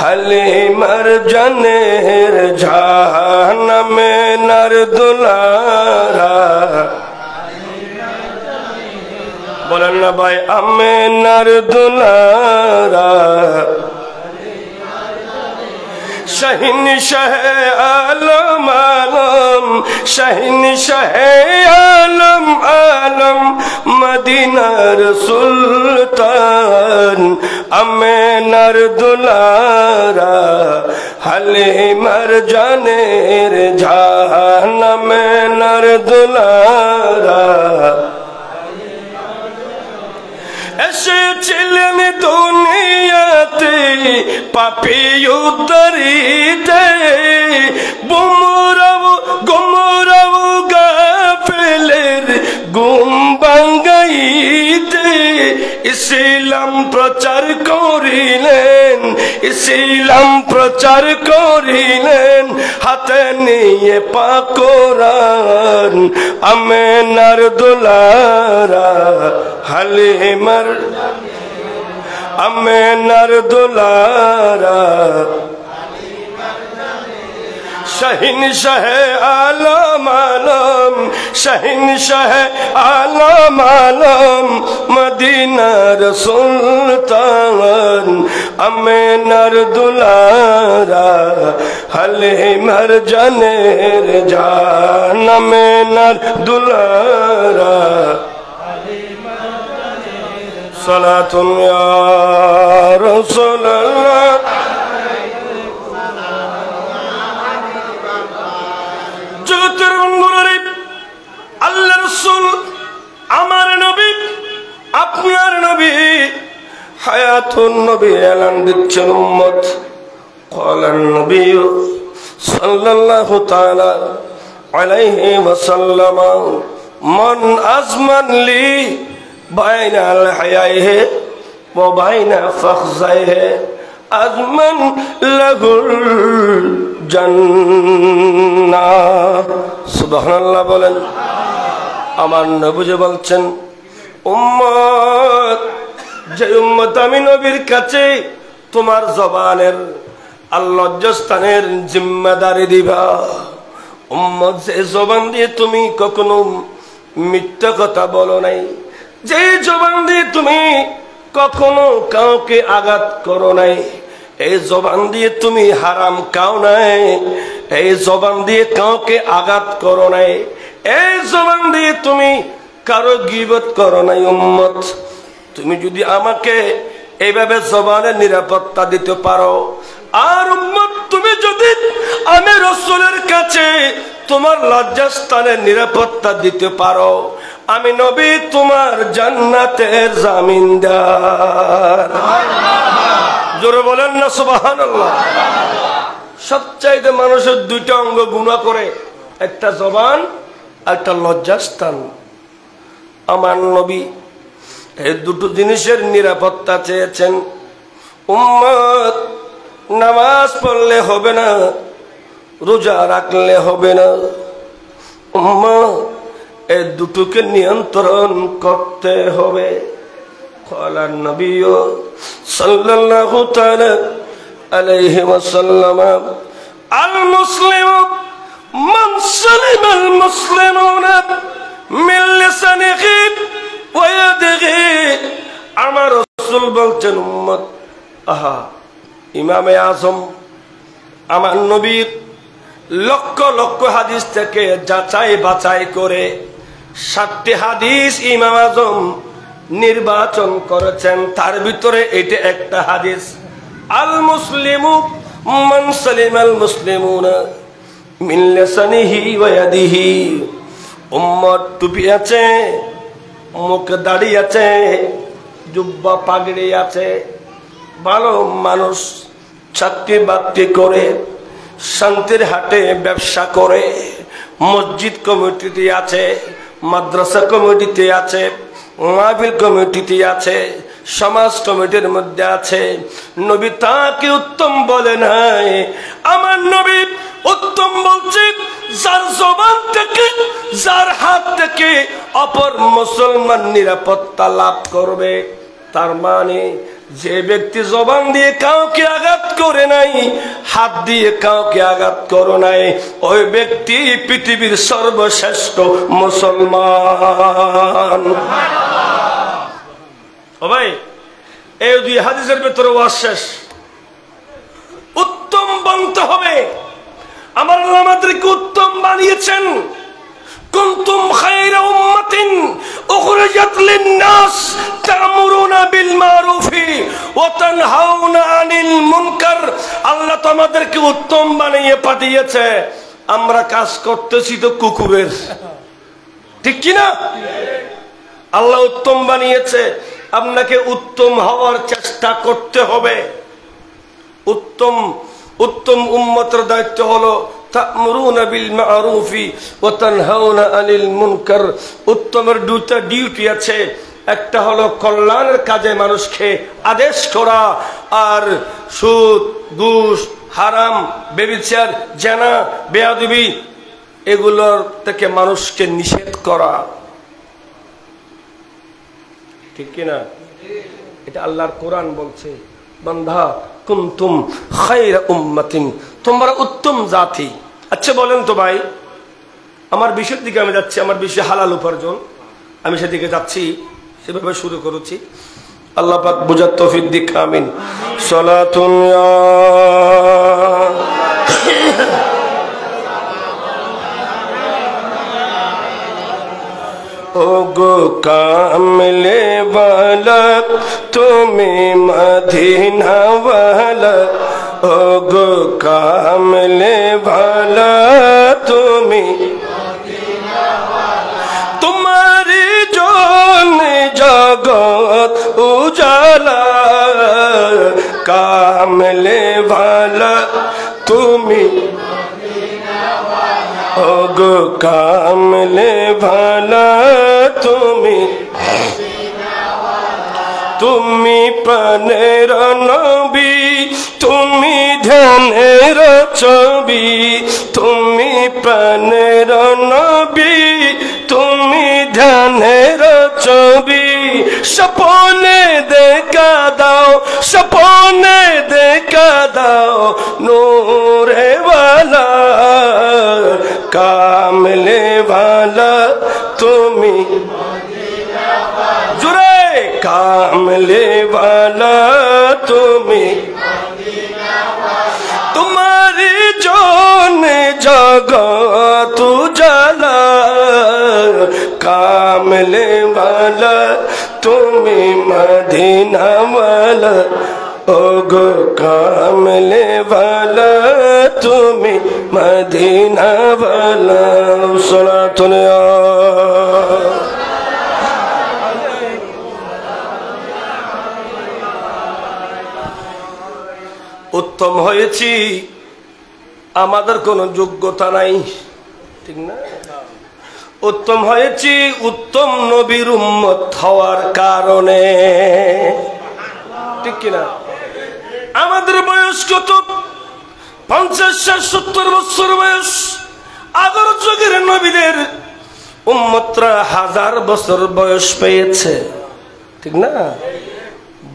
হালিমার জানের ঝানমে নার দুলারা। বলেন না ভাই আমে নার দুলারা শাহিন শাহ আলম আলম শাহিন শাহ আলম আলম মদিনার সুলতান আমেনার দুলারা হালিমার জানের জান আমেনার দুলারা এসেছিলেন দুনিয়াতে পাপি উত্তরিতে। বুমরাও গুমরাও ইসলাম প্রচার করিলেন ইসলাম প্রচার করিলেন হাতে নিয়ে পাকরান আমেনার দুলারা হালিমার আমেনার দুলারা شہن شہ عالم عالم، شہن شہ عالم عالم، مدینہ رسول امینر دلارا حل مر جنیر جان امینر دلارا صلاة يا رسول الله রসুল, আমার নবী, আপনার নবী, হায়াতুন নবী, এলান দিচ্ছেন উম্মত। কলান নবী সাল্লাল্লাহু তাআলা আলাইহি ওয়াসাল্লাম, মান আজমান লি বাইনা বাইনাল হায়াইহি ওয়া বাইনা ফখজাইহি, আজমান লাহুল জান্নাহ। সুবহানাল্লাহ বলেন। সুবহানাল্লাহ আমার নবুজে বলছেন, উম্মত যে উম্মত আমি নবীর কাছে তোমার জবানের আল্লজ্জস্থানের জিম্মাদারি দিবা। উম্মত, যে জবান দিয়ে তুমি কখনো মিথ্যা কথা বলো নাই। যে জবান দিয়ে তুমি কখনো কাউকে আঘাত করো নাই। এই জবান দিয়ে তুমি হারাম কাও নাই। এই জবান দিয়ে কাউকে আঘাত করো নাই। এই জবান দিয়ে তুমি কারও গিবত করো নাই, উম্মত। তুমি যদি আমাকে এইভাবে জবানের নিরাপত্তা দিতে পারো, আর উম্মত, তুমি যদি আমি রসুলের কাছে তোমার লজ্জাস্থানের নিরাপত্তা দিতে পারো, আমি নবী তোমার জান্নাতের জামিনদার। জোরে বলেন না সুবাহান সবচাইতে মানুষের দুইটা অঙ্গ গুণা করে, একটা জবান একটা লজ্জাস্থান। আমার নবী এই দুটো জিনিসের নিরাপত্তা চেয়েছেন। উম্মত, নামাজ পড়লে হবে না, রোজা রাখলে হবে না। উম্মত এই দুটোকে নিয়ন্ত্রণ করতে হবে। কলার নবী সাল্লাহ আলাইহি ওয়াসাল্লাম আল মুসলিম من سلم المسلمون من لسانه ويده আমার রসুল বলছেন উম্মত আহা ইমামে আজম আমার নবীর লক্ষ লক্ষ হাদিস থেকে যাচাই বাছাই করে সাতটি হাদিস ইমাম আজম নির্বাচন করেছেন তার ভিতরে এটা একটা হাদিস আল মুসলিমু মান সালিম আল মুসলিমুনা টুপি আছে দাড়ি আছে জুব্বা পাগড়ি আছে ভালো মানুষ করে, শান্তির হাটে ব্যবসা করে, মসজিদ কমিটিতে আছে, মাদ্রাসা কমিটিতে আছে মাহবিল কমিটিতে আছে, সমাজ কমিটির মধ্যে আছে। নবী তাকে উত্তম বলে নাই। আমার নবী উত্তম বলছে, যার জবান থেকে, যার হাত থেকে অপর মুসলমান নিরাপত্তা লাভ করবে। তার মানে যে ব্যক্তি জবান দিয়ে কাউকে আঘাত করে নাই, হাত দিয়ে কাউকে আঘাত করো নাই, ওই ব্যক্তি পৃথিবীর সর্বশ্রেষ্ঠ মুসলমান। ভাই, এই দুই হাদিসের ভেতরে ওয়াজ শেষ। উত্তম বানতে হবে আমার আমাদেরকে উত্তম বানিয়েছেন। কুনতুম খায়রা উম্মাতিন উখরিজাত লিন-নাস তা'মুরুনা বিল মারুফি ওয়া তানহাউনা আনিল মুনকার। আল্লাহ তো আমাদেরকে উত্তম বানিয়ে পাঠিয়েছে। আমরা কাজ করতেছি তো কুকুরের। ঠিক কি না? আল্লাহ উত্তম বানিয়েছে। আপনাকে উত্তম হওয়ার চেষ্টা করতে হবে। উত্তম উত্তম উম্মতের দায়িত্ব হলো উত্তমের দুটা ডিউটি আছে। একটা হলো কল্যাণের কাজে মানুষকে আদেশ করা আর সুদ, ঘুষ, হারাম, বেবিচার, জানা, বেয়াদবি এগুলোর থেকে মানুষকে নিষেধ করা। ঠিক কিনা? এটা আল্লাহর কোরআন বলছে। বন্ধা কুমতুম খাইরা উম্মাতিন, তোমরা উত্তম জাতি। আচ্ছা বলেন তো ভাই, আমার বিষয়ের দিকে আমি যাচ্ছি, আমার বিষয় হালাল উপার্জন। আমি সেদিকে যাচ্ছি, সেভাবে শুরু করেছি। আল্লাহ পাক বুঝার তৌফিক দিক, আমিন। সলাতুন ওগো কামলে বালা তুমি মদিনা বালা ওগো কামলে বালা তুমি তোমারি জন জগৎ উজালা কামলে বালা তুমি ওগো কামলে ভালা তুমি। তুমি প্রাণের নবী, তুমি ধ্যানের ছবি। তুমি প্রাণের নবী, তুমি ধ্যানের ছবি। সপনে দেখা দাও সপনে দেখা দাও, নূরে سنبھلنے والا تمہیں جرے کام لے والا تمہیں تمہاری جون جاگا تو جالا کام لے والا تمہیں مدینہ والا ওগো কামলে ভালা, তুমি মদিনা ভালা, সোনা তুলিয়া উত্তম হয়েছি, আমাদের কোনো যোগ্যতা নাই, ঠিক না? উত্তম হয়েছি, উত্তম নবীর উম্মত হওয়ার কারণে, ঠিক কিনা? আমাদের বয়স কত? পঞ্চাশ সত্তর বছর বয়স। আগর যুগের নবীদের উম্মতরা হাজার বছর বয়স পেয়েছে। ঠিক না?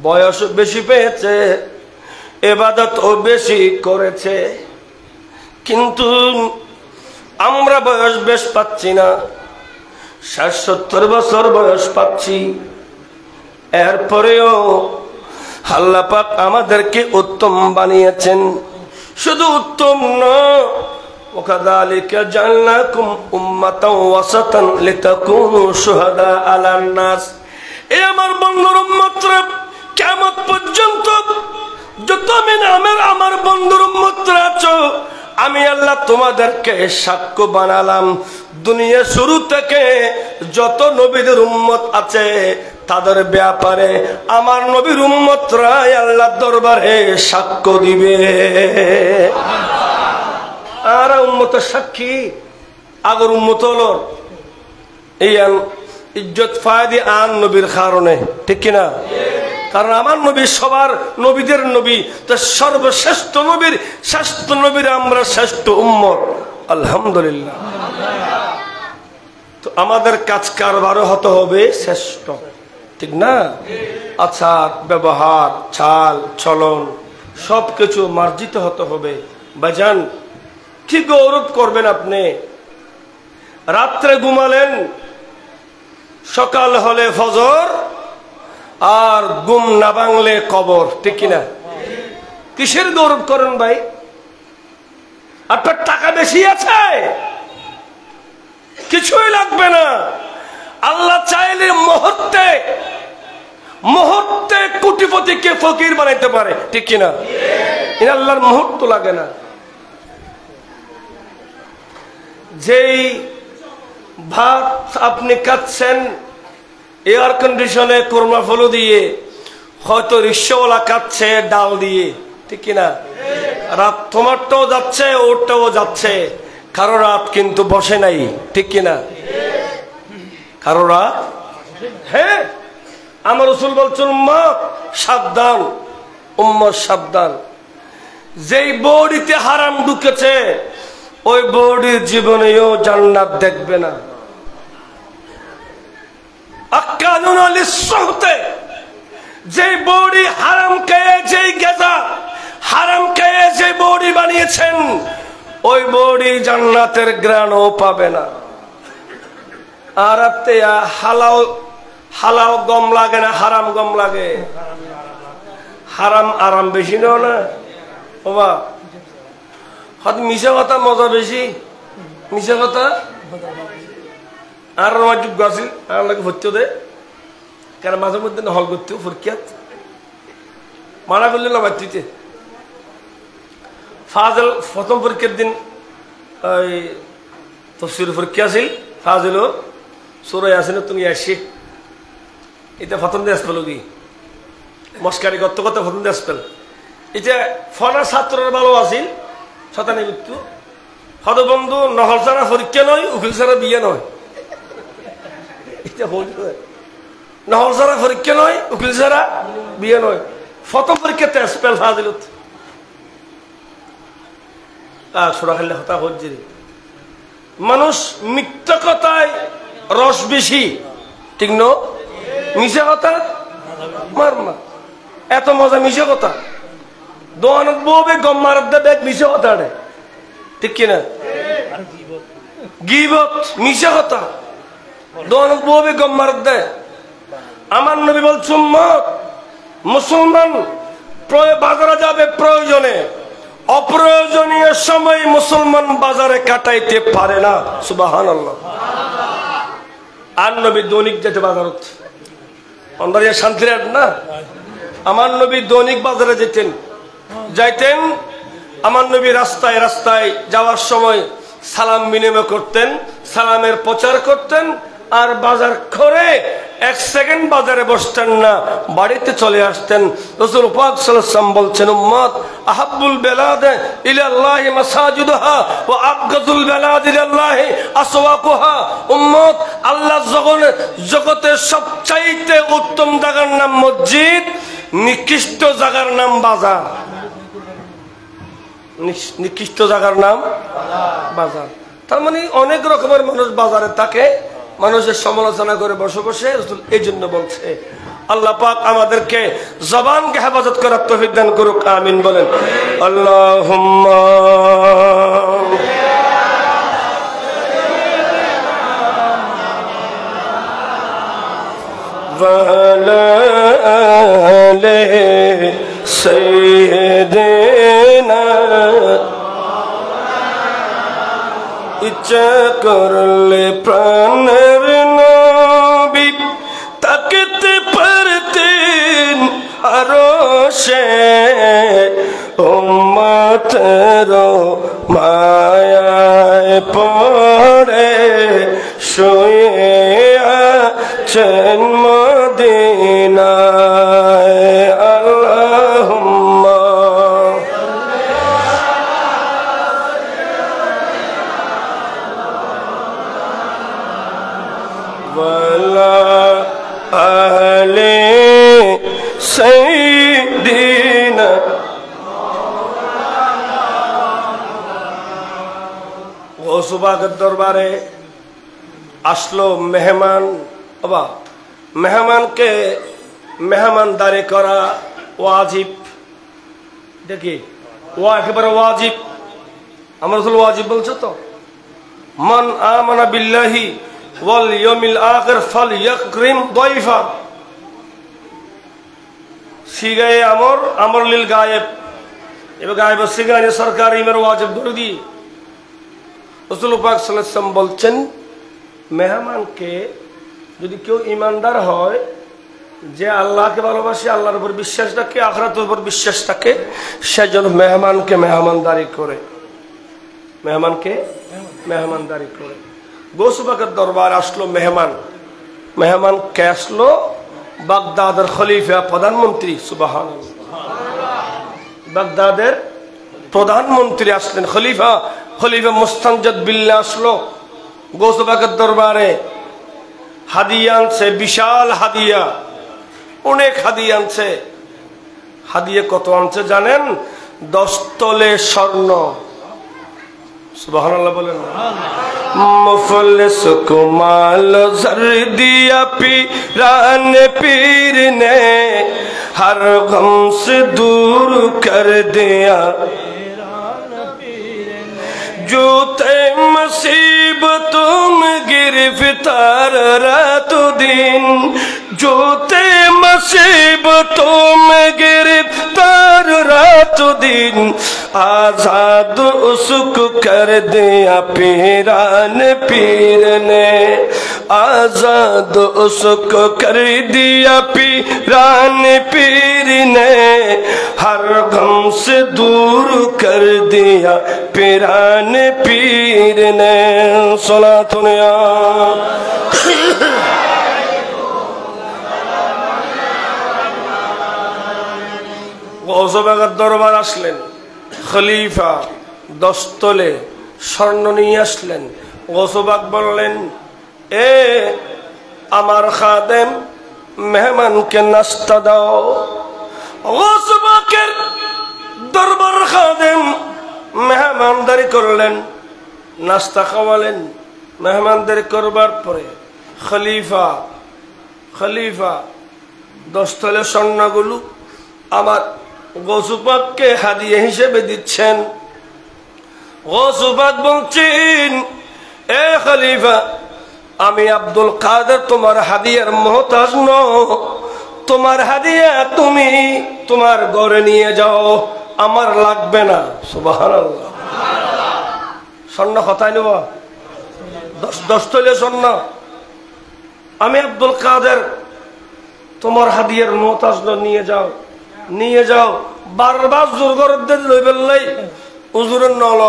বয়স বেশি পেয়েছে, এবাদত ও বেশি করেছে। কিন্তু আমরা বয়স বেশ পাচ্ছি না। ষাট, সত্তর বছর বয়স পাচ্ছি। এরপরেও আল্লাপাক আমাদেরকে উত্তম বানিয়েছেন শুধু উত্তম ন وكذلك جعلناكم أمة وسطا لتكونوا شهداء على الناس এ আমার বন্ধুর উম্মতরা কেমন পর্যন্ত যত আমি নামের আমার বন্ধুর উম্মতরা আছো আমি আল্লাহ তোমাদেরকে সাক্ষ্য বানালাম দুনিয়া শুরু থেকে যত নবীদের উম্মত আছে তাদের ব্যাপারে আমার নবীর উম্মতরাই আল্লাহ দরবারে সাক্ষ্য দিবে। আর উম্মতের সাক্ষী আগর উম্মত হলো এই ইজ্জত ফায়দি আন নবীর কারণে, ঠিক কিনা? কারণ আমার নবী সবার নবীদের নবী, তো সর্বশ্রেষ্ঠ নবীর, শ্রেষ্ঠ নবীর আমরা শ্রেষ্ঠ উম্মত, আলহামদুলিল্লাহ। তো আমাদের কাজ কারবারও হতে হবে শ্রেষ্ঠ। ঠিক না? আচার ব্যবহার চাল চলন সব কিছু মার্জিত হতে হবে। বাজান কি গৌরব করবেন আপনি? রাত্রে ঘুমালেন, সকাল হলে ফজর, আর গুম না বাংলে কবর, ঠিক কিনা? কিসের গৌরব করেন ভাই? আপনার টাকা বেশি আছে? কিছুই লাগবে না। আল্লাহ চাইলে মুহূর্তে মুহূর্তে কোটিপতিকে ফকির বানাইতে পারে, ঠিক কিনা? এটা আল্লাহর মুহূর্ত লাগে না। যেই ভাত আপনি খাচ্ছেন এয়ার কন্ডিশনে কোরমা ফলো দিয়ে, হয়তো রিক্সাওয়ালা কাচ্ছে ডাল দিয়ে, ঠিক কিনা? রাত তোমারটাও যাচ্ছে, ওরটাও যাচ্ছে। কারও রাত কিন্তু বসে নাই, ঠিক কিনা? কারও রাত হ্যাঁ আমার রসুল বলছেন সাবধান উম্মর সাবধান। যেই বৌড়িতে হারাম ঢুকেছে, ওই বৌড়ির জীবনেও জান্নাত দেখবে না। যে বৌড়ি হারাম খেয়ে যেই গেজা, হারাম খেয়ে যে বৌড়ি বানিয়েছেন, ওই বৌড়ি জান্নাতের গ্রাণও পাবে না। আর হালাও হালাল গম লাগে না, হারাম গম লাগে। হারাম, আরাম বেশি নাও না। বাবা হয়তো মিশা কথা, মজা বেশি। মিশা কথা? আর আমার যোগ্য আছিল, আর লাগে ভর্তি দে কারণ মাঝে মধ্যে হল করতে ফুরকিয়াত। মানা করলে না বাচ্চিতে ফাজল, প্রথম পরীক্ষার দিন, ওই তফসির পরীক্ষা আছিল, ফাজল সুরই আসিল তুমি আসি। এটা প্রথম দেশ পেল কি মস্কারি গত কথা প্রথম দেশ পেল এটা ফনা ছাত্রের ভালো আছিল শতানি মৃত্যু। হদবন্ধু নহল ছাড়া পরীক্ষা নয়, উকিল ছাড়া বিয়ে নয়। এটা হল নহল ছাড়া পরীক্ষা নয়, উকিল ছাড়া বিয়ে নয়। ফটো পরীক্ষা তেজ পেল ফাজিলত। আহ, সোরা খাইলে হতা হচ্ছে মানুষ মিথ্যা কথায় রস বেশি। ঠিক ন? মিশা কথা? মারমা এত মজা মিশা কথা। দোয়ানত বউবে গম মারার দে বেগ মিশা কথা রে ঠিক কিনা গিবত, মিশা কথা। দোয়ানত বউবে গম মারার দে। আমার নবী বলছুম মুসলমান বাজারে যাবে প্রয়োজনে। অপ্রয়োজনীয় সময় মুসলমান বাজারে কাটাইতে পারে না। সুবাহান আল্লাহ আর নবী দৈনিক যেতে বাজারত। অন্দারিয়া শান্তির না? আমার নবী দৈনিক বাজারে যেতেন। যাইতেন, আমার নবী রাস্তায় রাস্তায় যাওয়ার সময় সালাম বিনিময় করতেন, সালামের প্রচার করতেন, আর বাজার করে এক সেকেন্ড বাজারে বসতেন না, বাড়িতে চলে আসতেন। রসুল পাক সাল্লাম বলছেন উম্মত আহাবুল বেলাদ ইলাল্লাহ মাসাজিদুহা ও আবগাদুল বেলাদ ইলাল্লাহ আসওয়াকুহা। উম্মত আল্লাহ জগন জগতের সবচাইতে উত্তম জায়গার নাম মসজিদ, নিকৃষ্ট জায়গার নাম বাজার। নিকৃষ্ট জায়গার নাম বাজার। তার মানে অনেক রকমের মানুষ বাজারে থাকে। মানুষের সমালোচনা করে বসে বসে এই জন্য বলছে, আল্লাহ পাক আমাদেরকে জবানকে হেফাজত করার তফিক করুক, আমিন বলেন। আল্লাহ সৈয়দনা ইচ্ছা করলে প্রাণের নবী তাকেতে পারতেন আরও সে উম্মতের মায়ায় পড়ে মেহমানকে মেহমানদারি করা ওয়াজিব। দেখি ও একেবারে ওয়াজিব। আমরা রসুল ওয়াজিব বলছো তো? মান আমানা বিল্লাহি ওয়াল ইয়াউমিল আখির ফালইয়াকরিম দাইফা। সিগায়ে আমর আমর লিল গায়েব। এবার গায়েব সিগায়ে সরকার ইমের ওয়াজিব ধরে দি রসুল পাক সাল্লাল্লাহু বলছেন, মেহমানকে যদি কেউ ইমানদার হয় যে আল্লাহকে ভালোবাসে, আল্লাহর উপর বিশ্বাস রাখে, আখরাতের উপর বিশ্বাস রাখে, সে যেন মেহমানকে মেহমানদারি করে। মেহমানকে মেহমানদারি করে। গৌসুবাকের দরবার আসলো মেহমান। মেহমান কে আসলো? বাগদাদের খলিফা, প্রধানমন্ত্রী সুবাহান বাগদাদের প্রধানমন্ত্রী আসলেন, খলিফা। খলিফা মুস্তানজাদ বিল্লা আসলো গৌসুবাকের দরবারে। হাদিয়া আনছে, বিশাল হাদিয়া। অনেক হাদিয়া আনছে। হাদিয়া কত আনছে জানেন? দশতলে স্বর্ণ। বলেন পীর নে হর গম দূর কর দিয়া। جو تھے مصیبتوں میں گرفتار رات و دن۔ جو تھے مصیبتوں میں گرفتار رات و دن۔ آزاد اس کو کر دیا پیران پیر نے आजाद उसको कर दिया पीरान पीर ने हर गम से दूर कर दिया पीरान पीर ने सुना दुनिया গজবাগার দরবার আসলেন খলিফা দস্তলে স্বর্ণ নিয়ে আসলেন গজবাগ বললেন এ আমার খাদেম মেহমানকে নাস্তা দাও। গজবাকের দরবার খাদেম মেহমানদারি করলেন, নাস্তা খাওয়ালেন মেহমানদারি করবার পরে। খলিফা খলিফা দস্তলে স্বর্ণগুলো আমার গসুপাককে হাদিয়ে হিসেবে দিচ্ছেন। গসুপাক বলছেন, এ খলিফা আমি আব্দুল কাদের, তোমার হাদিয়ার মহতাজ ন তোমার হাদিয়া তুমি তোমার ঘরে নিয়ে যাও, আমার লাগবে না। সুবাহান স্বর্ণ কথায় নেব? দশ দশ তৈলে স্বর্ণ। আমি আব্দুল কাদের, তোমার হাদিয়ার মহতাজ নিয়ে যাও। নিয়ে যাও। বারবার জোর করে লই ফেললাই উজুরের নল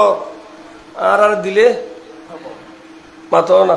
আর আর দিলে মাতো না।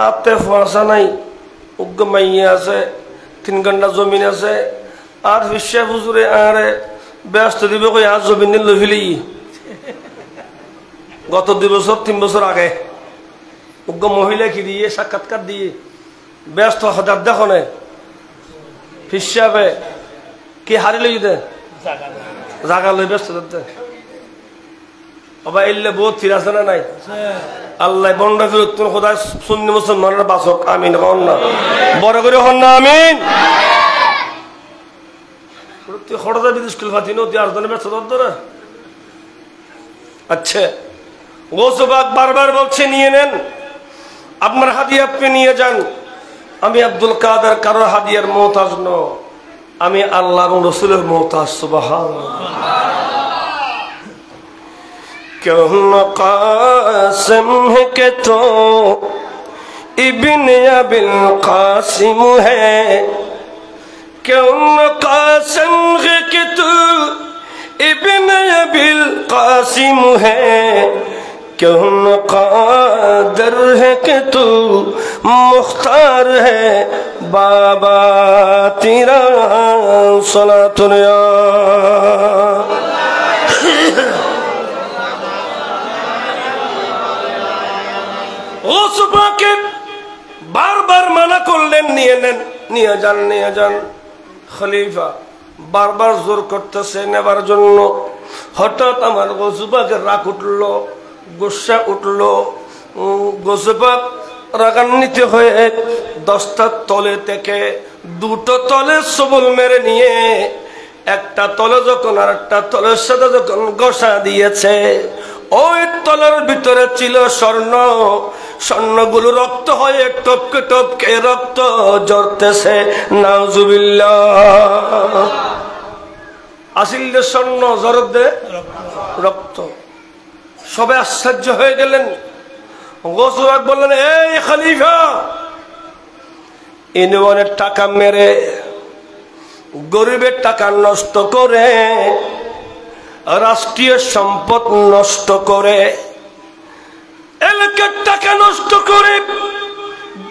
আতে ফসা নাই উগ্র মাইয়া আছে তিন ঘণ্টা জমিন আছে আর বিশ্বাস হুজুরে আরে ব্যস্ত দিব কই আর জমিন লইলি গত দুই বছর তিন বছর আগে উগ্র মহিলা কি দিয়ে সাক্ষাৎকার দিয়ে ব্যস্ত হাজার দেখো নে হিসাবে কি হারিলে দে জাগা লই ব্যস্ত এলে বহুত আচ্ছা বারবার বলছে, নিয়ে নেন। আপনার হাদিয়া আপনি নিয়ে যান। আমি আব্দুল কাদের, কারোর হাদিয়ার মোহতাজ ন আমি আল্লাহ এবং রসুলের মোহতাজ সুবাহ کیوں مقاسم ہے کہ تو ابن اب قاسم ہے؟ کیوں مقاسم ہے کہ تو ابن اب قاسم ہے؟ کیوں مقادر ہے کہ تو مختار ہے؟ بابا تیرا صلاة اللہ ওসবাকে বারবার মানা করলেন, নিয়ে নেন, নিয়ে যান নিয়ে যান। খলিফা বারবার জোর করতেছে নেবার জন্য। হঠাৎ আমার গোসুবাকে রাগ উঠল, গোসা উঠল। গোসুবাক রাগান্বিত হয়ে দশটা তলে থেকে দুটো তলে সবল মেরে নিয়ে, একটা তলে যখন আর একটা তলের সাথে যখন গোসা দিয়েছে ওই তলার ভিতরে ছিল স্বর্ণ। স্বর্ণগুলো রক্ত হয়ে টপকে টপকে রক্ত জড়তেছে নাউজুবিল্লাহ। আসিল যে স্বর্ণ জরদ দে রক্ত। সবে আশ্চর্য হয়ে গেলেন। গোসুরাক বললেন, এই খালিফা ইনি অনেক টাকা মেরে গরিবের টাকা নষ্ট করে রাষ্ট্রীয় সম্পদ নষ্ট করে, এলাকার টাকা নষ্ট করে,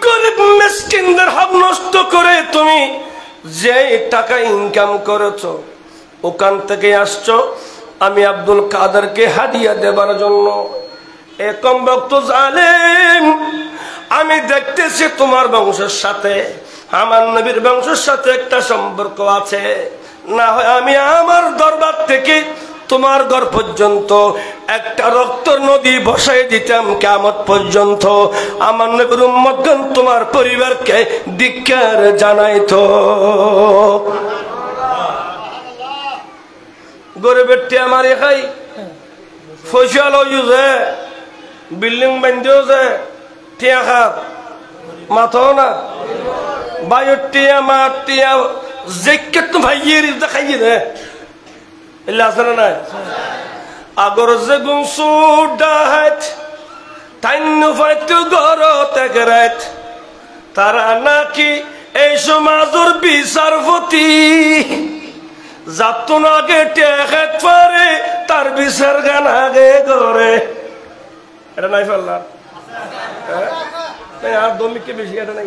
গরিব মেসকিনদের হাব নষ্ট করে তুমি যে টাকা ইনকাম করেছ, ওখান থেকে আসছো। আমি আব্দুল কাদেরকে হাদিয়া দেবার জন্য। একম ভক্ত জালেম, আমি দেখতেছি তোমার বংশের সাথে, আমার নবীর বংশের সাথে একটা সম্পর্ক আছে। না হয় আমি আমার দরবার থেকে তোমার ঘর পর্যন্ত। একটা রক্ত নদী বসাই দিতাম কেমত পর্যন্ত। আমার নবীর উম্মতগণ তোমার পরিবারকে ধিক্কার জানাইতো। গরিবের টিয়া মারি খাই। ফসিয়াল যে, বিল্ডিং বান্ধিও যে, টিয়া খার মাথাও না। বায়ুর টিয়া মা টিয়া জেকে তো ভাইয়ের দেখাইয়ে রে এলে আছে না নাই? আগর যে গুমসু ডাহাত তাইন্য ফাইতু গর তেগরাত তারা নাকি এই সমাজের বিচারপতি। যাতুন আগে টেকাত পারে, তার বিচার গান আগে গড়ে। এটা নাই ফেললাম। আর দমিকে বেশি, এটা নাই?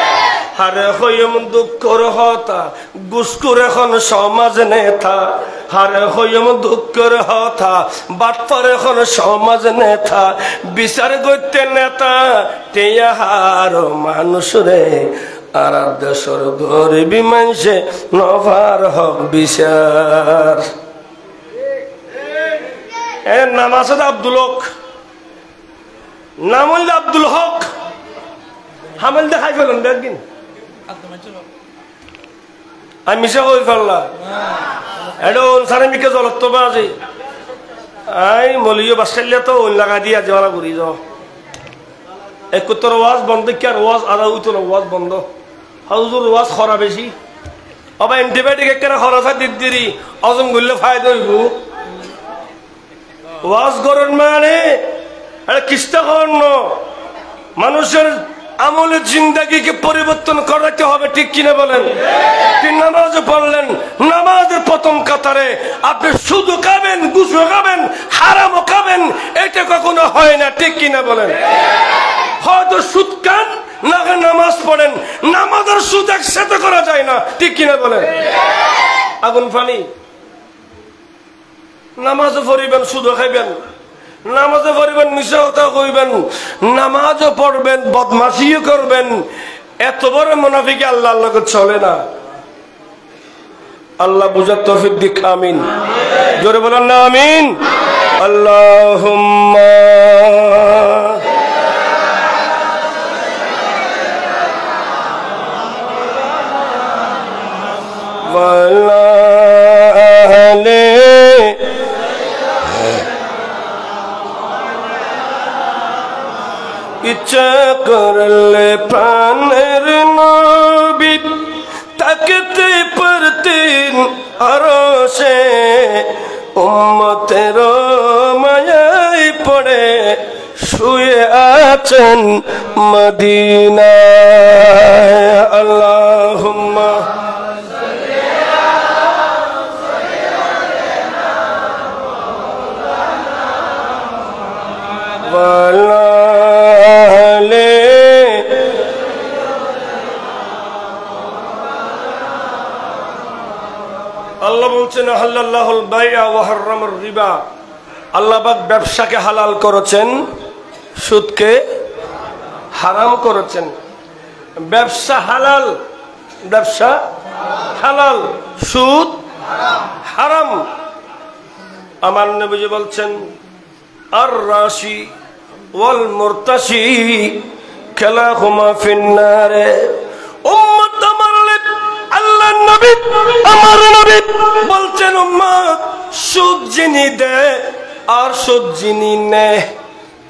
হারে হইম দুঃখর হতা, গুসকুর এখন সমাজ নেতা। হারে হইম দুঃখর হতা, বাটপার এখন সমাজ নেতা। বিচার করতে নেতা, টেয়া হার মানুষ রে। আর দেশের গরিবী মানুষে নভার হক বিচার। এর নাম আছে আব্দুল হক। নাম হইল আব্দুল হক। হামেল দেখাই ফেলুন দেখদিন আমি মিশা কই ফেললাম এটা সারে মিকে জলত বাজে আই মলিও বাসাইলে তো ওই লাগা দিয়া যাওয়া ঘুরি যাও। একত্তর ওয়াজ বন্ধ কি আর ওয়াজ আদা উইতর ওয়াজ বন্ধ। হাউজুর ওয়াজ খরা বেশি অবা এন্টিবায়োটিক একেবারে খরচা দিক দিরি অজম করলে ফায়দা হইব ওয়াজ করেন মানে কিস্তা করেন মানুষের আমলের জিন্দাগিকে পরিবর্তন করাতে হবে, ঠিক কিনা বলেন? তিনি নামাজ পড়লেন, নামাজের প্রথম কাতারে আপনি শুধু খাবেন গুছো খাবেন, হারামও খাবেন, এটা কখনো হয় না, ঠিক কিনা বলেন? হয়তো সুদ খান, না নামাজ পড়েন, নামাজের সুদ একসাথে করা যায় না, ঠিক কিনা বলেন? আগুন পানি নামাজও পড়িবেন, শুধু খাইবেন। নামাজে পড়বেন মিশাওতা কইবেন, নামাজও পড়বেন, বদমাশিও করবেন। এত বড় মুনাফিকে আল্লাহর লগে চলে না। আল্লাহ বুঝার তৌফিক দিক, আমিন। জোরে বলেন না, আমিন। আল্লাহুম্মা। ওয়ালা ইচ্ছা করলে প্রাণের নবী তাকতে পারতেন আরও সে উম্মতের মায়াই পড়ে শুয়ে আছেন মদিনায়। আল্লাহুম্মা আল্লাহ বলছেন আল্লাহুল বাইআ ওয়া হাররামার রিবা। আল্লাহ পাক ব্যবসাকে হালাল করেছেন, সুদকে হারাম করেছেন। ব্যবসা হালাল ব্যবসা হালাল, সুদ হারাম। আমার নবীজি বলছেন আর রাশি ওয়াল মুরতাশি খেলাহুমা ফিন্নারে। উম্মত নবী, আমার নবী। বলছেন উম্মত সুদ যিনি দেয়, আর সুদ যিনি নেয়,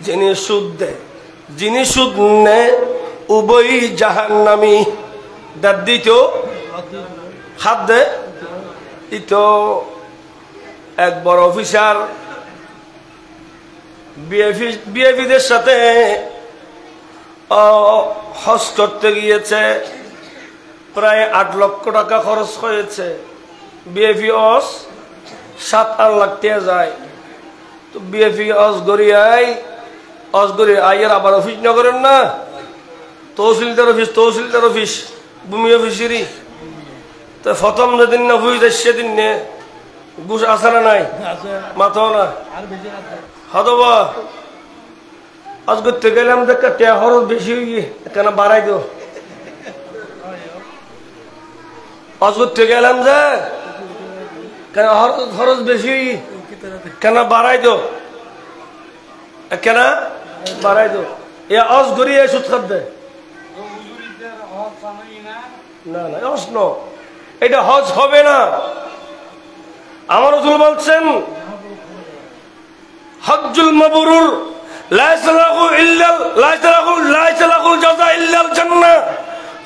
যিনি সুদ দেয়, যিনি সুদ নেয়, উভয়ই জাহান্নামী। দাদি তো হাত দেয় এক বড় অফিসার বিএফিদের সাথে হজ করতে গিয়েছে। প্রায় আট লক্ষ টাকা খরচ হয়েছে। বিএফি অস সাত আট লাখ টাকা যায়। তো বিএফি অস গড়িয়াই অস গড়ি আইয়ের আবার অফিস না করেন না? তহসিলদার অফিস তহসিলদার অফিস ভূমি অফিসেরই তো প্রথম যেদিন না অফিস দেয় সেদিন নে ঘুষ আসে না নাই? মাথাও না? হতবা আজ করতে গেলাম দেখ টেয়া খরচ বেশি হয়ে গিয়ে কেন বাড়াই দো করতে গেলাম যে, কেন খরচ বেশি? কেন বাড়াই কেন? বাড়াই এ অস গড়িয়ে সুদ খাদ দেয় না না হজ ন। এটা হজ হবে না। আমার রসুল বলছেন, হজ্জুল মাবরুর, লাইসালাহু ইল্লাল, লাইসালাহু লাইসালাহু জাযা ইল্লাল জান্নাহ।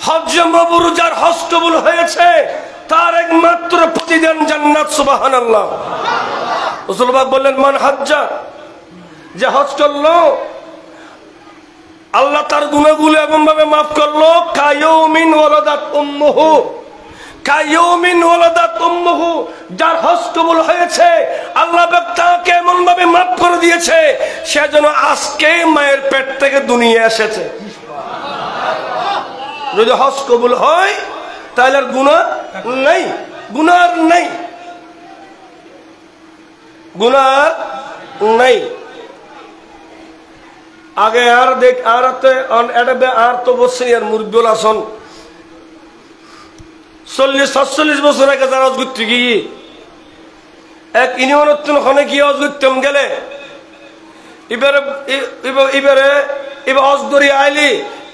হজ্জ মাবরুর যার হজ কবুল হয়েছে, তার একমাত্র প্রতিদান জান্নাত, সুবহানাল্লাহ। রাসূল পাক বললেন, মান হজ্জা, যে হজ করল, আল্লাহ তার গুণাগুলো এমন ভাবে মাফ করল, কায়ুমিন ওয়ালাদাত উম্মুহু, কায়ুমিন ওয়ালাদাত উম্মুহু, যার হজ হয়েছে, আল্লাহ তাকে এমন ভাবে মাফ করে দিয়েছে, সে যেন আজকে মায়ের পেট থেকে দুনিয়া এসেছে। যদি হজ কবুল হয়, তাহলে আর গুণা নেই। গুনার নেই। গুনার নেই। আগে আর দেখ, আর আর তো বসছেন আর মুরব্বুল আসন চল্লিশ, সাতচল্লিশ বছর আগে যারা অজগুত্রি গিয়ে। এক ইউনিয়ন খনে গিয়ে অজগুত্তম গেলে। এবারে এবার- এবারে অজদরি আইলি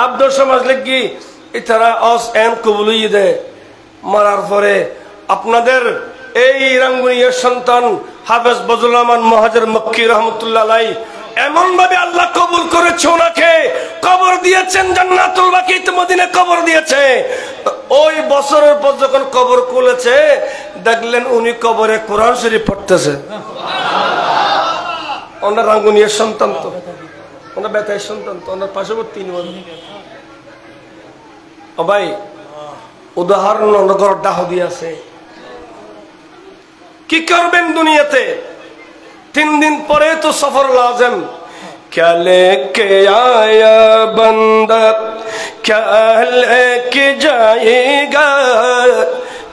আব্দুল সমাজ লাগি এছাড়া অস এম কবুলই দেয় মারার পরে আপনাদের এই রাঙ্গুনিয়ার সন্তান হাফেজ বজুল রহমান মহাজের মক্কি রহমতুল্লাহ এমন ভাবে আল্লাহ কবুল করেছে ওনাকে। কবর দিয়েছেন জান্নাতুল বাকি মদিনে কবর দিয়েছে। ওই বছরের পর যখন কবর খুলেছে, দেখলেন উনি কবরে কোরআন শরীফ পড়তেছে। ওনার রাঙ্গুনিয়ার সন্তান তো। ওনার ব্যথায় সন্তান তো ওনার পার্শ্ববর্তী ও ভাই, উদাহরণ অনগর ডাহ দিয়েছে কি করবেন দুনিয়াতে? তিন দিন পরে তো সফর লাজেন کیا لے کے آیا بندہ کیا لے کے جائے گا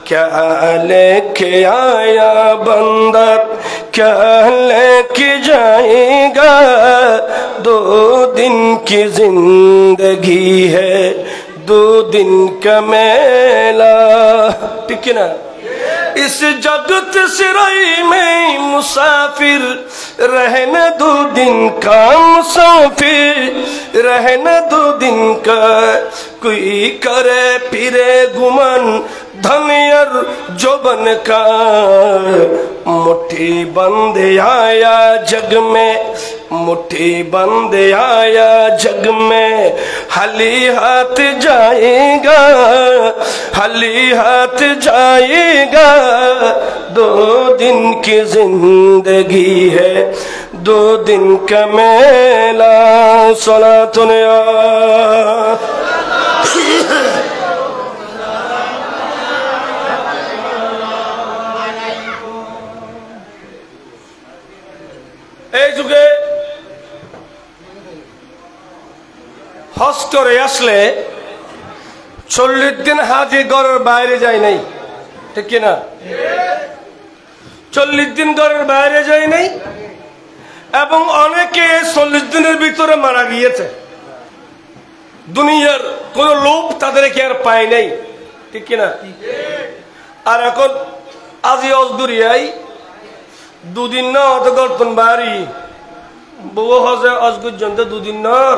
کیا لے کیا لے کے جائے گا؟ دو دن کی زندگی ہے، دو دن کا میلہ۔ ٹھیک ہے نا؟ اس جگت سرائی میں مسافر رہنا دو دن کا مسافر۔ رہنا دو دن کا، کوئی کرے پھرے گمن دھنیر جبن کا مٹھی بند آیا جگ میں مٹھی بند آیا جگ میں حلی ہاتھ جائے گا حلی ہاتھ جائے گا دو دن کی زندگی ہے دو دن کا میلا سلا تنیا করে আসলে চল্লিশ দিন হাজি ঘরের বাইরে যায় নাই। ঠিক কিনা চল্লিশ দিন ঘরের বাইরে যায় নাই এবং অনেকে চল্লিশ দিনের ভিতরে মারা গিয়েছে। দুনিয়ার কোন লোক তাদেরকে আর পায় নাই। ঠিক কিনা আর এখন আজি অজদুরিয়াই দুদিন ন অত গর্তন বাড়ি। বউ হজে অজগুজন্ত দুদিন নর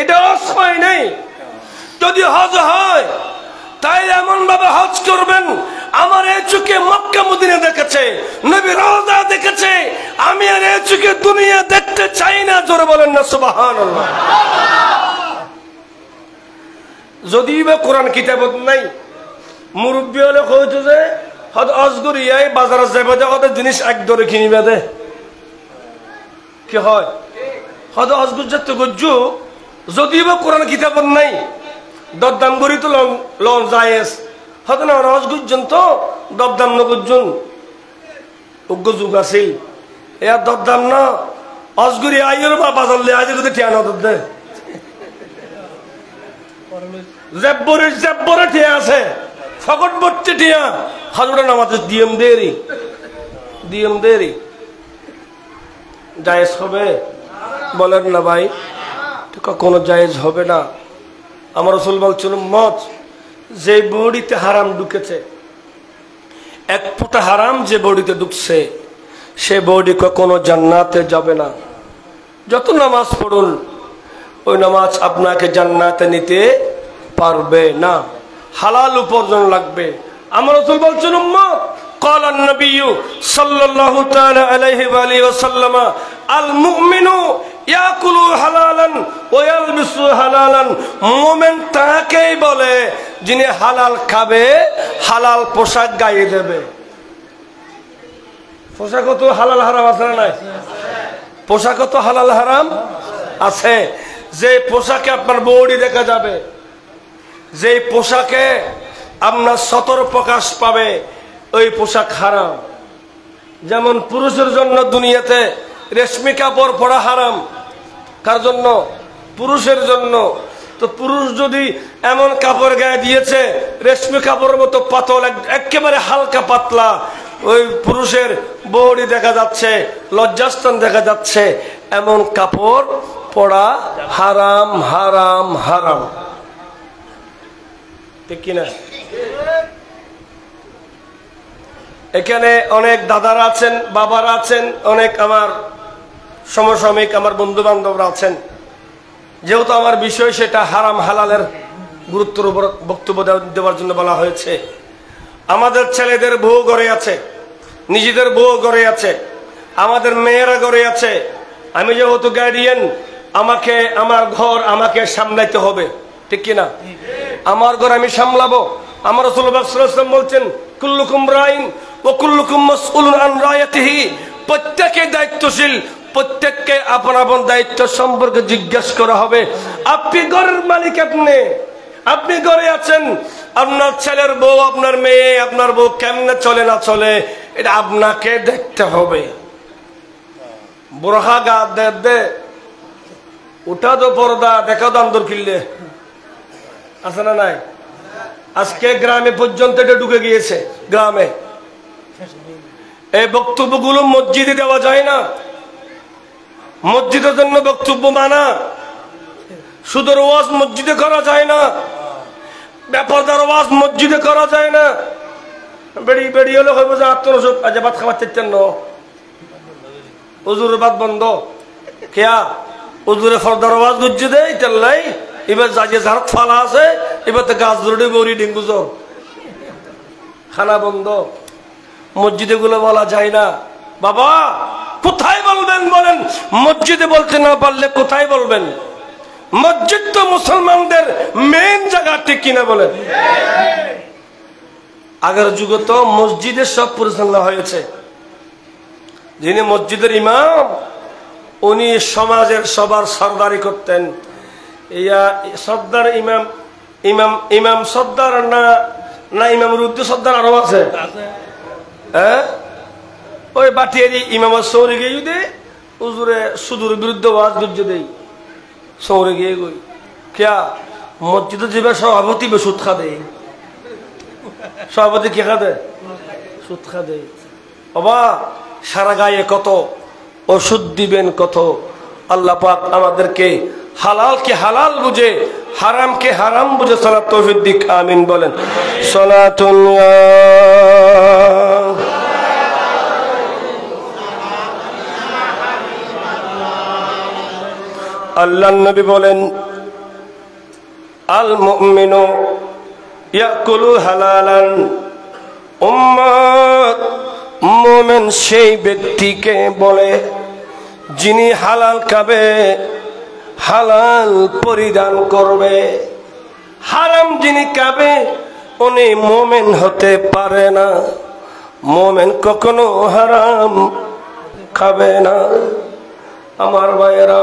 এটা অসময় নেই। যদি হজ হয় তাই এমন ভাবে হজ করবেন, আমার এই চোখে মক্কা মদিনা দেখেছে, নবী রওজা দেখেছে, আমি আর এই চোখে দুনিয়া দেখতে চাই না, জোরে বলেন না সুবাহান যদি বা কোরআন কিতাবত নাই, মুরব্বী হলে কইতো যে হদ অজগুর ইয়াই বাজারে যাবে দে কত জিনিস এক দরে কিনিবে দে। কি হয়? হদ অজগুর যত গজ্জু। যদি বা কোরআন কিতাবত নাই দরদাম করি তো লন যায়স হদ না অজগুজন তো দরদাম নগুজন উগ্র যুগ আছিল এয়া দরদাম না অজগুরি আইয়ের বা বাজার লে আজ যদি ঠিয়া নদর দে জেব্বরে জেব্বরে ঠিয়া আছে, ফকট বটতে টিয়া হাজুরা নামাতে দিয়ম দেরি দিয়ম দেরি। জায়েজ হবে, বলেন না ভাই। কখনো জায়েজ হবে না আমার রসুল বলছিল মত যে বডিতে হারাম ঢুকেছে এক ফুটা হারাম যে বডিতে ঢুকছে সে বডি কখনো জান্নাতে যাবে না যত নামাজ পড়ুন ওই নামাজ আপনাকে জান্নাতে নিতে পারবে না হালাল উপার্জন লাগবে আমার রসুল বলছেন উম্মত قال النبي صلى الله تعالى عليه وآله وسلم المؤمن ইয়াকুলু হালালান ওয়ালবিসু হালালান। মুমিন তাকেই বলে, যিনি হালাল খাবে, হালাল পোশাক গায়ে দেবে। পোশাক তো হালাল হারাম আছে না নাই? পোশাক তো হালাল হারাম আছে। যে পোশাকে আপনার বৌড়ি দেখা যাবে, যে পোশাকে আপনার সতর প্রকাশ পাবে, ওই পোশাক হারাম। যেমন পুরুষের জন্য দুনিয়াতে রেশমি কাপড় পরা হারাম। কার জন্য? পুরুষের জন্য। তো পুরুষ যদি এমন কাপড় গায়ে দিয়েছে, রেশমি কাপড়ের মতো পাতল একেবারে হালকা পাতলা, ওই পুরুষের বৌড়ি দেখা যাচ্ছে, লজ্জাস্থান দেখা যাচ্ছে, এমন কাপড় পরা হারাম হারাম হারাম। কিনা? এখানে অনেক দাদারা আছেন, বাবারা আছেন, অনেক আমার সমসাময়িক আমার বন্ধু বান্ধবরা আছেন। যেহেতু আমার বিষয় সেটা হারাম হালালের গুরুত্বের উপর বক্তব্য দেওয়ার জন্য বলা হয়েছে। আমাদের ছেলেদের বউ গড়ে আছে, নিজেদের বউ গড়ে আছে, আমাদের মেয়েরা গড়ে আছে। আমি যেহেতু গার্ডিয়ান আমাকে, আমার ঘর আমাকে সামলাইতে হবে, ঠিক কিনা আমার ঘর আমি সামলাবো। আমার রসুল্লাহাম বলছেন, কুল্লুকুম রাইন ও কুল্লুকুম প্রত্যেকে দায়িত্বশীল প্রত্যেককে আপন আপন দায়িত্ব সম্পর্কে জিজ্ঞেস করা হবে। আপনি ঘরের মালিক আপনি। আপনি ঘরে আছেন, আপনার ছেলের বউ, আপনার মেয়ে, আপনার বউ কেমনে চলে না চলে, এটা আপনাকে দেখতে হবে। বোরহা গা দে দে। ওটা তো পর্দা, দেখা দাম দর কিনলে আছে না নাই? আজকে গ্রামে পর্যন্ত এটা ঢুকে গিয়েছে, গ্রামে। এই বক্তব্যগুলো মসজিদে দেওয়া যায় না। মসজিদের জন্য বক্তব্য মানা। সুদের ওয়াজ মসজিদে করা যায় না। ব্যাপারদার ওয়াজ মসজিদে করা যায় না। বেড়ি বেড়ি হলে হইব যে আত্মরসব আজ ভাত খাবার চাইতেন ন উজুরের ভাত বন্ধ। কেয়া উজুরে ফর্দার ওয়াজ গুজ্জে দেয় তেল্লাই এবার যাজে যার ফালা আছে, এবার তো গাছ ধরে বড়ি, ডেঙ্গু জ্বর। খানা বন্ধ। মসজিদে গুলো বলা যায় না। বাবা কোথায় বলবেন বলেন? মসজিদে বলতে না পারলে কোথায় বলবেন? মসজিদ তো মুসলমানদের মেন জায়গা ঠিক কিনা বলেন? আগের যুগে তো মসজিদের সব পরিচালনা হয়েছে। যিনি মসজিদের ইমাম উনি সমাজের সবার সর্দারি করতেন। ইয়া সর্দার ইমাম ইমাম ইমাম সর্দার না না ইমাম রুদ্দু সর্দার আরও আছে। হ্যাঁ? ওই বাটিয়ারি ইমাম সৌরে গিয়ে যদি উজুরে সুদূর বিরুদ্ধে ওয়াজ গুজ্জ দেই, সৌরে গিয়ে গই কেয়া, মসজিদে যাবে সভাপতি সুদ খা দেয় সভাপতি কে খা দেয় সুদ খা দেয় বাবা, সারা গায়ে কত, ওষুধ দিবেন কত। আল্লাহ পাক আমাদেরকে হালালকে হালাল বুঝে হারামকে হারাম বুঝে সালাত তৌফিক দিক, আমিন বলেন। সলাতুন আল্লাহ নবী বলেন আল মুমিনু ইয়াকুলু হালালান। উম্মত, মোমেন সেই ব্যক্তিকে বলে, যিনি হালাল খাবে, হালাল পরিধান করবে। হারাম যিনি খাবে, উনি মোমেন হতে পারে না। মোমেন কখনো হারাম খাবে না। আমার ভাইয়েরা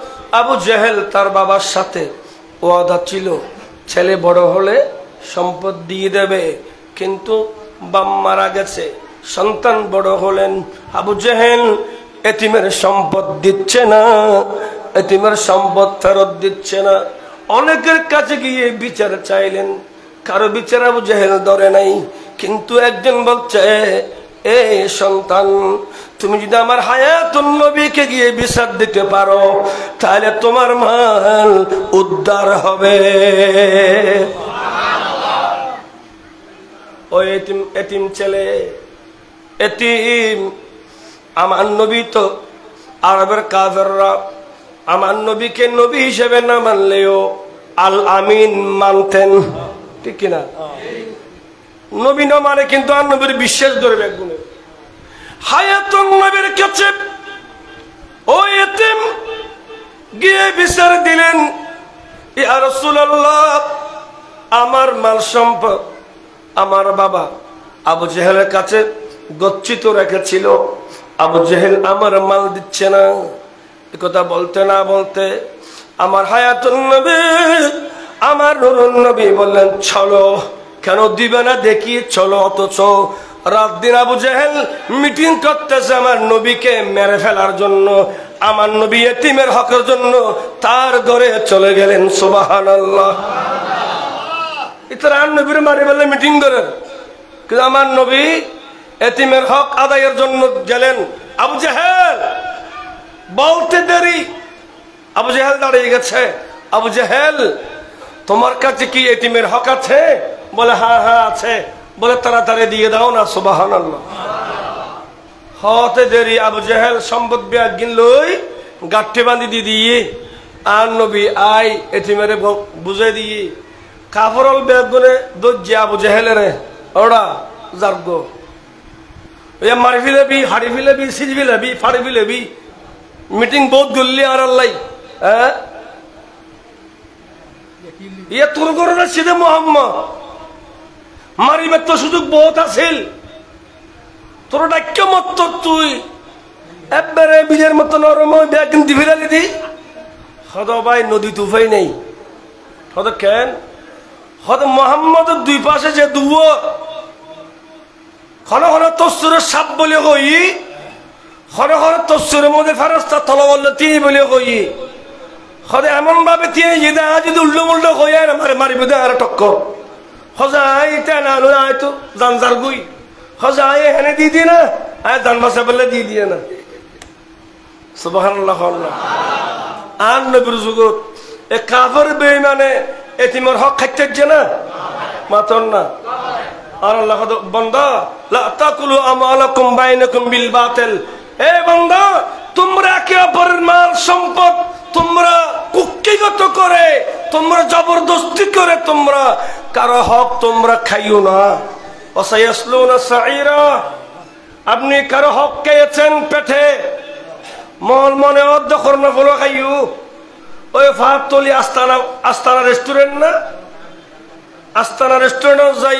আবু জেহেল তার বাবার সাথে ওয়াদা ছিল, ছেলে বড় হলে সম্পদ দিয়ে দেবে, কিন্তু বাম মারা গেছে, সন্তান বড় হলেন। আবু জেহেল এতিমের সম্পদ দিচ্ছে না, এতিমের সম্পদ ফেরত দিচ্ছে না। অনেকের কাছে গিয়ে বিচার চাইলেন, কারও বিচার আবু জেহেল ধরে নাই, কিন্তু একজন বলছে এ সন্তান, তুমি যদি আমার হায়াতুন নবীকে গিয়ে বিচার দিতে পারো, তাহলে তোমার মাল উদ্ধার হবে। ওই এতিম এতিম ছেলে, এতিম, আমার নবী তো আরবের কাফেররা, আমার নবীকে নবী হিসেবে না মানলেও আল আমিন মানতেন। ঠিক কিনা? নবী না মানে কিন্তু আর নবীর বিশ্বাস ধরবে একগুণে হায়াতুন নবীর কাছে ওই এতিম গিয়ে বিচার দিলেন, ইয়া আমার মাল সম্পদ আমার বাবা আবু জেহেলের কাছে গচ্ছিত রেখেছিল। আবু জেহেল আমার মাল দিচ্ছে না। কথা বলতে না বলতে আমার হায়াতুল নবী, আমার নবী বললেন, চলো। কেন দিবে না দেখি, চলো অথচ। রাত দিন আবু জেহেল মিটিং করতেছে আমার নবীকে মেরে ফেলার জন্য, আমার নবী এতিমের হকের জন্য, তার ঘরে চলে গেলেন সুবাহান মিটিং হক আদায়ের জন্য গেলেন। আবু দেরি। আবু জাহেল দাঁড়িয়ে গেছে। আবু জাহেল, তোমার কাছে কি এতিমের হক আছে? বলে হ্যাঁ হ্যাঁ আছে। বলে, তাড়াতাড়ি দিয়ে দাও না সুবাহান হতে দেরি, আবু জাহেল সম্পদ বিয়াগিন লই গাঠি বাঁধি দিয়ে দিয়ে, আর নবী আই এতিমেরে বুঝে দিয়ে কাপড়ল বেগুনে দজ্জে আবু জেহেলে রে ওরা জার্গ এ মারি ফিলেবি হাড়ি ফিলেবি সিজ ফিলেবি ফাড়ি ফিলেবি মিটিং বহুত গুল্লি আর আল্লাই হ্যাঁ? ইয়ে তোর করে সিধে মোহাম্মদ? মারিবার তো সুযোগ বহুত আছিল। তোর ডাক্য মত তুই? একবারে বীজের মতো নরম কিনতে ফিরালি দি হদ ভাই, নদী তুফাই নেই। হদ কেন? হদ মোহাম্মদের দুই পাশে যে দুয়ো। ক্ষণ ক্ষণ তসুরের সাপ বলে কই ক্ষণ ক্ষণ তসুরের মধ্যে ফেরস্তা তল বলল তিনি বলে কই হদে এমন ভাবে তিনি যদি যদি উল্টো মুল্টো কই আর মারে, মারিব আর টক্ক হজা আই তে না নো আই তো জানজার গুই হজা আই হেনে দি দি না আয় জান বাসা বলে দি দিয়ে কাফর বেঈমানে এতিমর হক খাইতে না মাতন না আর আল্লাহ বন্দা লা তাকুলু আমালাকুম বিল বাতিল এ মাল সম্পদ তোমরা জবরদস্তি করে তোমরা কারও হক তোমরা খাইও না। আপনি কারও হক খেয়েছেন পেটে? মল মনে অর্ধ কর্ণ ফলো খাইও। ওই ফাহাতলি আস্তানা আস্তানা রেস্টুরেন্ট না? আস্তানা রেস্টুরেন্টও যাই।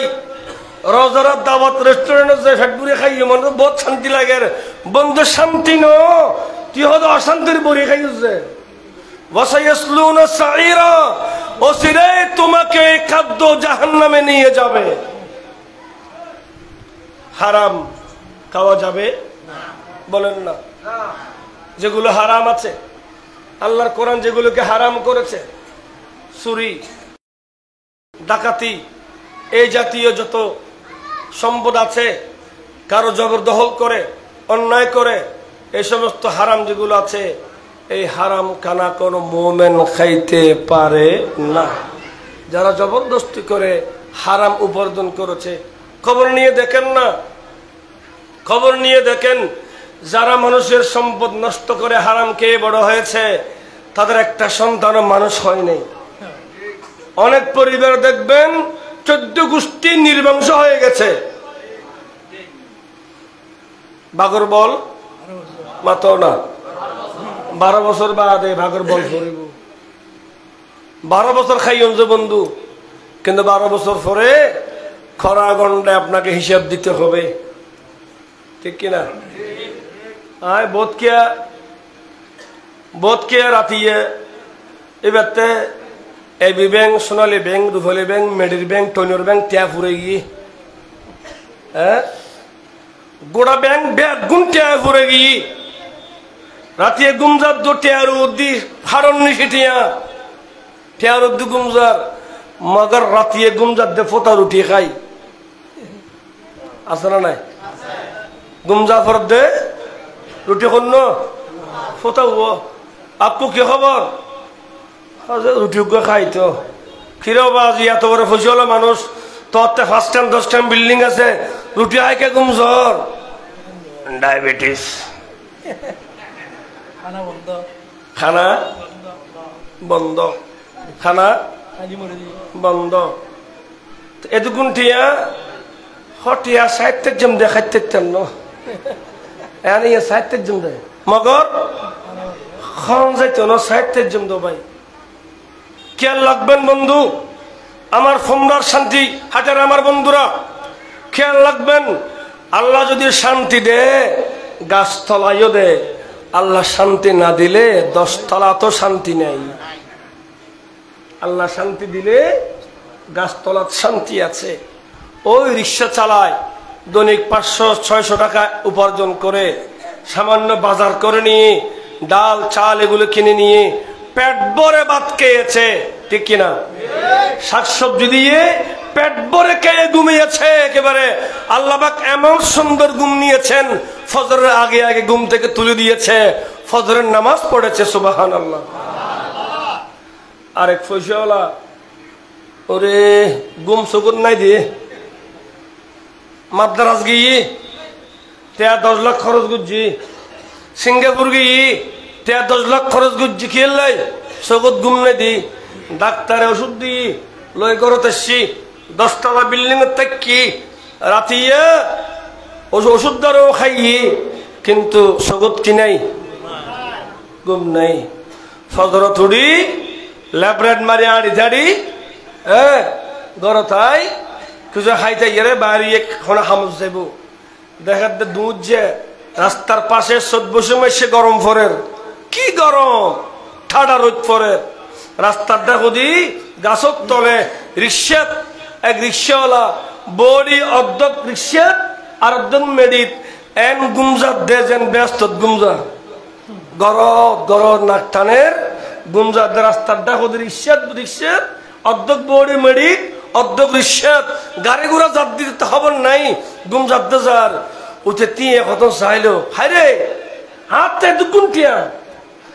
রজারাত দাওয়াত রেস্টুরেন্টে যাই ফ্যাক্টরি খাই মনে বহুত শান্তি লাগে বন্ধু, শান্তি ন? তুই হয়তো অশান্তির বড়ি ও সিরে, তোমাকে খাদ্য জাহান্নামে নিয়ে যাবে। হারাম খাওয়া যাবে? বলেন না। যেগুলো হারাম আছে, আল্লাহর কোরআন যেগুলোকে হারাম করেছে, চুরি, ডাকাতি, এই জাতীয় যত সম্পদ আছে, কারও জবরদখল করে, অন্যায় করে, এই সমস্ত হারাম যেগুলো আছে, এই হারাম খানা কোনো মোমেন খাইতে পারে না। যারা জবরদস্তি করে হারাম উপার্জন করেছে, খবর নিয়ে দেখেন না। খবর নিয়ে দেখেন, যারা মানুষের সম্পদ নষ্ট করে হারাম খেয়ে বড় হয়েছে, তাদের একটা সন্তানও মানুষ হয়নি অনেক পরিবার দেখবেন চোদ্দ গোষ্ঠী নির্বংশ হয়ে গেছে। বাগর বল? মাত না। বারো বছর বাদে ভাগর বল বারো বছর খাইন যে বন্ধু, কিন্তু বারো বছর পরে খরা গন্ডে আপনাকে হিসাব দিতে হবে। ঠিক কিনা? আয়, বোধ কিয়া? বোধ কিয়া রাতিয়ে, এবারতে AB bank Sonali bank Rupali bank মেডির bank টনির ব্যাংক টিয়া ফুরে গিয়ে হ্যাঁ গোড়া ব্যাংক ব্যাগ গুম টিয়া ফুরে গিয়ে রাতিয়ে গুমজার দো টিয়ার উদ্দি ফারন নিশি টিয়া টিয়ার উদ্দি গুমজার মগর রাতিয়ে গুমজার দে ফোতা রুটি খাই। আছে না নাই? গুমজাফর দে রুটি খন্ন ফোতা হুব আপকো কি খবর রুটি খাই তো। কিরে বা আজি এত বড় ফসল মানুষ। তোর ফার্স্ট টাইম দশ টাইম বিল্ডিং আছে। রুটি আইকে গুমজর ডায়াবেটিস। খানা বন্ধ। খানা? বন্ধ। খানা? দিয়ে বন্ধ। এদুগুন টিয়া হটিয়া সাহিত্যের জম দে খাইতে ন। এনে সাহিত্যের জম দে। মগর? খন যাইতো ন সাহিত্যের জম দো ভাই। খেয়াল রাখবেন বন্ধু, আমার ফোমরার শান্তি হাজার আমার বন্ধুরা, খেয়াল রাখবেন, আল্লাহ যদি শান্তি দে গাছতলাইও দে আল্লাহ শান্তি না দিলে দশতলা তো শান্তি নেই। আল্লাহ শান্তি দিলে গাছতলাত শান্তি আছে। ওই রিক্সা চালায়, দৈনিক পাঁচশো, ছয়শো টাকা উপার্জন করে, সামান্য বাজার করে নিয়ে, ডাল, চাল এগুলো কিনে নিয়ে পেট ভরে ভাত খেয়েছে, ঠিক কিনা? শাকসবজি দিয়ে পেট ভরে খেয়ে ঘুমিয়েছে একেবারে। আল্লাহবাক এমন সুন্দর ঘুম নিয়েছেন, ফজরের আগে আগে ঘুম থেকে তুলে দিয়েছে, ফজরের নামাজ পড়েছে সুবাহান আল্লাহ আরেক ফসলা ওরে গুম সগুন নাই দিয়ে মাদ্রাস গিয়ে তেয়া দশ লাখ খরচ গুজি সিঙ্গাপুর গিয়ে তেয়া দশ লাখ খরচ গুজি খেললাই সগত গুম নাই দি। ডাক্তারে ওষুধ দি, লই করতে এসছি দশতলা বিল্ডিং থেকে। রাতিয়া ওষুধ দ্বারাও খাইয়ে, কিন্তু সগত কি নাই? গুম নাই। ফজর থুড়ি, ল্যাবরেট মারি আড়ি ধাড়ি হ্যাঁ গরতাই কিছু খাইতে গেলে বাড়ি খনা খামচ যাইব। দেখার দে দুধ যে, রাস্তার পাশে সদ্য সময় সে গরম ফরের কি গরম? ঠাডা রোদ ফরের রাস্তার দেখো দি, গাছক তলে রিক্সাত এক রিক্সাওয়ালা, বড়ি অর্ধক রিক্সাত আর অর্ধক মেডিত। এন গুমজাত দে যেন ব্যস্ত গুমজা। গরদ গরদ নাক টানের গুমজাত রাস্তার দেখো দি রিক্সাত রিক্সাত অর্ধক বড়ি মেডিত, অর্ধক রিক্সাত গাড়ি ঘোড়া জাত দিতে খবর নাই গুমজাত দে যার। উঠে তিয়ে কত চাইলো হাইরে হাতে দুগুণ টিয়া।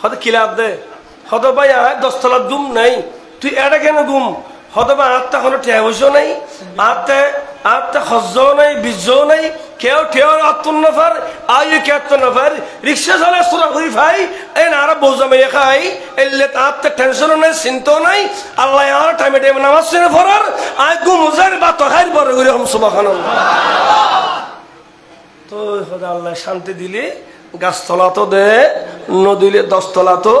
হয়তো কিলাপ দে? হয়তো ভাই আয় দশতলা গুম নাই। তুই এটা কেন গুম? হয়তো বা আটটা কোনো ঠেয়া হইছো নাই আটটা আটটা সজ্জাও নাই বীর্যও নাই, কেউ কেউ আত্মন নফার আয়ু কে আত্ম নফার রিক্সা চালা সুরা করি ভাই না আর বোঝা মেয়ে খাই এলে আত্মা টেনশনও নাই, চিন্তাও নাই, আল্লাহ আর টাইমে টাইমে নামাজ চিনে ফরার আয় গুম উজার বা তখাই বড় করে হম সুবাখান তো সদা আল্লাহ শান্তি দিলে গাছতলা তো দে নদিলে দশতলা তো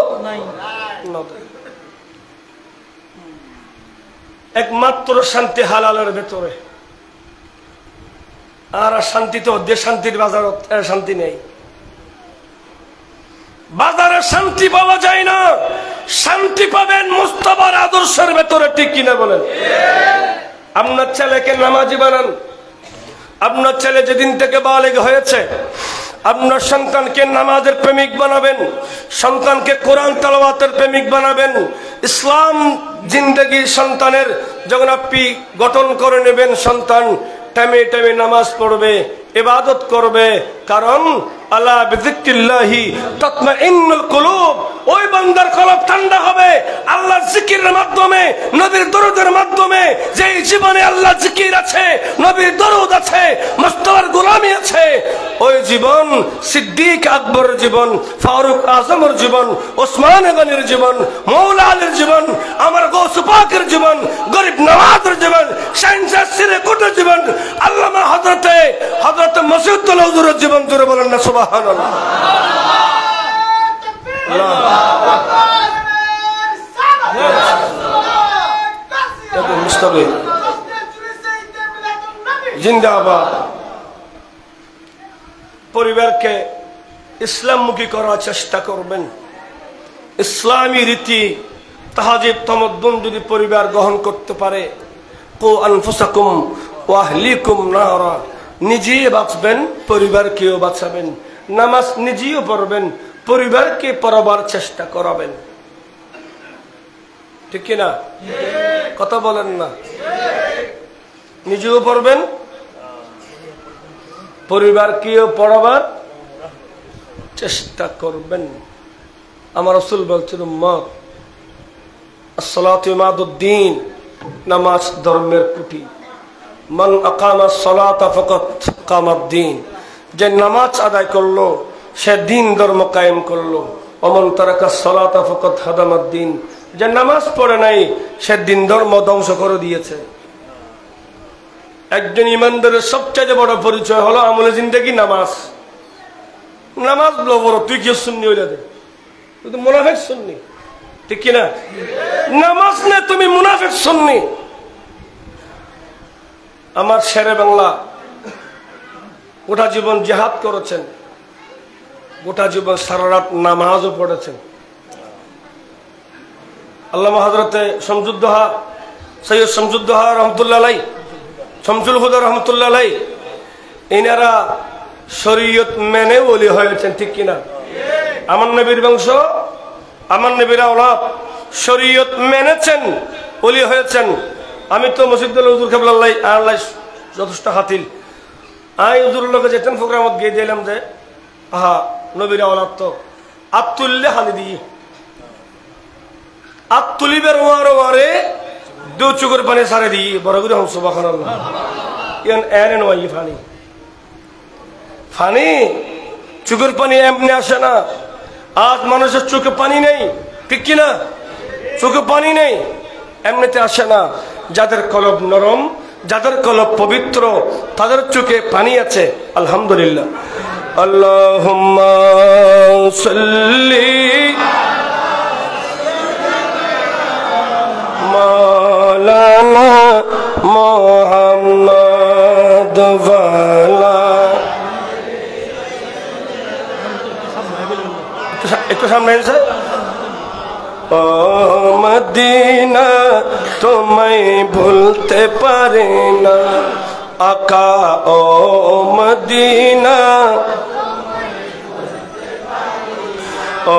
একমাত্র শান্তি হালালের ভেতরে। আর শান্তি তো যে শান্তির বাজারত শান্তি নেই। বাজারে শান্তি পাওয়া যায় না। শান্তি পাবেন মুস্তফার আদর্শের ভেতরে ঠিক কিনা বলেন? আপনার ছেলেকে নামাজি বানান। আপনার ছেলে যেদিন থেকে বালেগ হয়েছে, আপনার সন্তানকে নামাজের প্রেমিক বানাবেন, সন্তানকে কোরআন তালাবাতের প্রেমিক বানাবেন, ইসলাম জিন্দগি সন্তানের যখন আপনি গঠন করে নেবেন, সন্তান টাইমে টাইমে নামাজ পড়বে এবাদত করবে, কারণ আল্লাহ তাতমাইন্নুল কুলুব। ওই বান্দার কলব ঠান্ডা হবে জিকিরের মাধ্যমে, নবীর দরুদের মাধ্যমে যে জীবনে আল্লাহ জিকির আছে, নবীর দরুদ আছে, মুস্তাফার গোলামি আছে, ওই জীবন, সিদ্দিক আকবর জীবন, ফারুক আজমের জীবন, ওসমান গনির জীবন, মৌলা আলীর জীবন, আমার গৌস পাকের জীবন, গরিব নওয়াজের জীবন সাইন্সের সিরে কোটের জীবন আল্লামা হজরতে হজরত মসিউদ্দৌলা হুজুরের জীবন জুড়ে বলেন না, সুবহানাল্লাহ। মুস্তাফি জিন্দাবাদ। পরিবারকে ইসলামমুখী করার চেষ্টা করবেন। ইসলামী রীতি তাহাজিব তমদ্দুন যদি পরিবার গ্রহণ করতে পারে, কো আনফুসাকুম ওয়াহলিকুম নারা নিজেই বাঁচবেন, পরিবারকেও বাঁচাবেন। নামাজ নিজেও পড়বেন, পরিবারকে পড়াবার চেষ্টা করাবেন। ঠিক কিনা কথা বলেন না। নিজেও পড়বেন, পরিবারকেও পড়াবার চেষ্টা করবেন। আমার রসুল বলছিল মত আসসালাতুদ্দিন নামাজ ধর্মের কুটি। মান আকামা সলাতা ফকত কামাদ্দিন যে নামাজ আদায় করল, সে দিন ধর্ম কায়েম করল। অমন তারাকা সলাতা ফকত হাদামাদ্দিন যে নামাজ পড়ে নাই, সে দিন ধর্ম ধ্বংস করে দিয়েছে। একজন ইমানদারের সবচেয়ে বড় পরিচয় হলো আমলে জিন্দগি নামাজ। নামাজ বলো বড় তুই কি শুননি ওই দে তুই তো মুনাফেক শুননি ঠিক কিনা? নামাজ না, তুমি মুনাফেক শুননি আমার শেরে বাংলা, গোটা জীবন জেহাদ করেছেন। গোটা জীবন সারা রাত নামাজও পড়েছেন। আল্লাহ হজরতে সমজুদ্দোহা সৈয়দ সমজুদ্দোহা রহমতুল্লাহ আলাই শমসুল হুদা রহমতুল্লাহ এনারা শরীয়ত মেনে ওলি হয়েছেন, ঠিক কিনা? আমার নবীর বংশ, আমার নবীরা ওলাপ শরীয়ত মেনেছেন, ওলি হয়েছেন। আমি তো মসজিদুল হুজুর কেবলাল্লাই আল্লাহ যথেষ্ট হাতিল আই হুজুরের লোকে যেতেন প্রোগ্রামত গিয়ে দিলাম যে, আহা, নবীর তো আত্তুল্লে হানি দিয়ে আত্তুলিবের ওয়ার ওয়ারে দু চুকুর পানি সারে দিয়ে বড় করে হংস বাখান আল্লাহ এন নয় ফানি। ফানি? চোখের পানি এমনি আসে না। আজ মানুষের চোখে পানি নেই। ঠিক কিনা? চোখে পানি নেই। এমনিতে আসে না। যাদের কলব নরম, যাদের কলব পবিত্র, তাদের চোখে পানি আছে, আলহামদুলিল্লাহ। আল্লাহ একটু সামনে এসে ও মদিনা তোমায় ভুলতে পারে না। আকা ও মদিনা ও